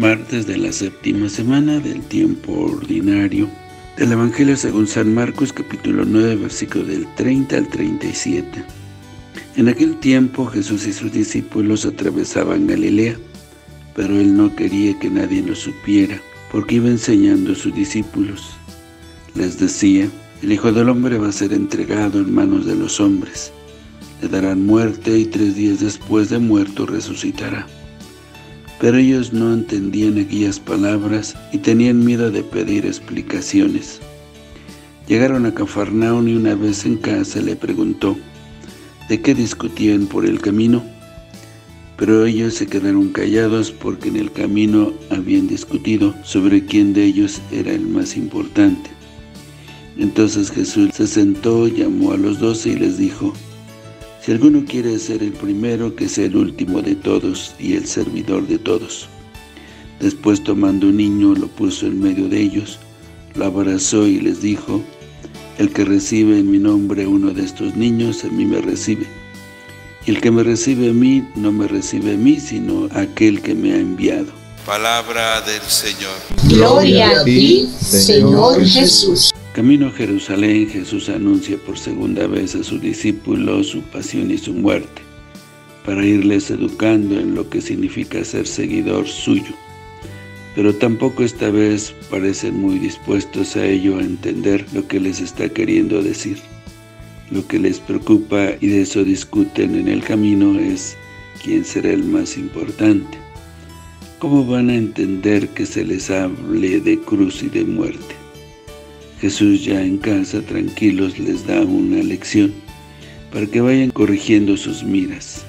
martes de la séptima semana del tiempo ordinario del Evangelio según San Marcos capítulo 9 versículo del 30 al 37. En aquel tiempo Jesús y sus discípulos atravesaban Galilea, pero él no quería que nadie lo supiera, porque iba enseñando a sus discípulos. Les decía, el Hijo del Hombre va a ser entregado en manos de los hombres. Le darán muerte y tres días después de muerto resucitará. Pero ellos no entendían aquellas palabras y tenían miedo de pedir explicaciones. Llegaron a Cafarnaún y una vez en casa le preguntó de qué discutían por el camino. Pero ellos se quedaron callados porque en el camino habían discutido sobre quién de ellos era el más importante. Entonces Jesús se sentó, llamó a los doce y les dijo, si alguno quiere ser el primero, que sea el último de todos y el servidor de todos. Después tomando un niño, lo puso en medio de ellos, lo abrazó y les dijo, El que recibe en mi nombre uno de estos niños, a mí me recibe. Y el que me recibe a mí, no me recibe a mí, sino a aquel que me ha enviado. Palabra del Señor. Gloria a ti, Señor Jesús. Camino a Jerusalén, Jesús anuncia por segunda vez a sus discípulos su pasión y su muerte, para irles educando en lo que significa ser seguidor suyo. Pero tampoco esta vez parecen muy dispuestos a ello a entender lo que les está queriendo decir. Lo que les preocupa y de eso discuten en el camino es quién será el más importante. ¿Cómo van a entender que se les hable de cruz y de muerte? Jesús ya en casa, tranquilos, les da una lección para que vayan corrigiendo sus miras.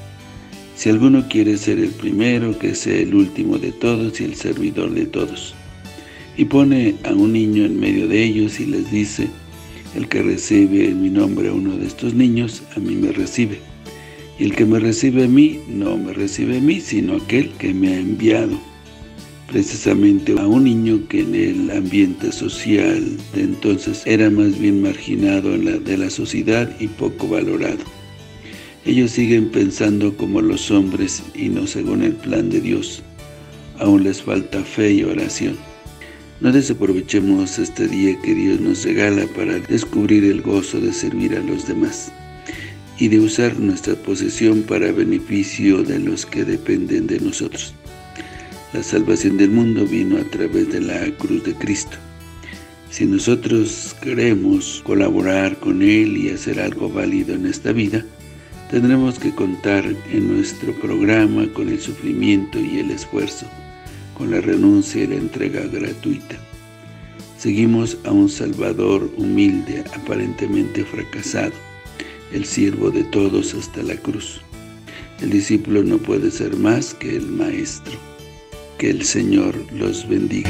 Si alguno quiere ser el primero, que sea el último de todos y el servidor de todos. Y pone a un niño en medio de ellos y les dice, el que recibe en mi nombre a uno de estos niños, a mí me recibe. Y el que me recibe a mí, no me recibe a mí, sino aquel que me ha enviado precisamente a un niño que en el ambiente social de entonces era más bien marginado en la, de la sociedad y poco valorado. Ellos siguen pensando como los hombres y no según el plan de Dios. Aún les falta fe y oración. No desaprovechemos este día que Dios nos regala para descubrir el gozo de servir a los demás y de usar nuestra posesión para beneficio de los que dependen de nosotros. La salvación del mundo vino a través de la cruz de Cristo. Si nosotros queremos colaborar con Él y hacer algo válido en esta vida, tendremos que contar en nuestro programa con el sufrimiento y el esfuerzo, con la renuncia y la entrega gratuita. Seguimos a un Salvador humilde, aparentemente fracasado, el siervo de todos hasta la cruz. El discípulo no puede ser más que el Maestro. Que el Señor los bendiga.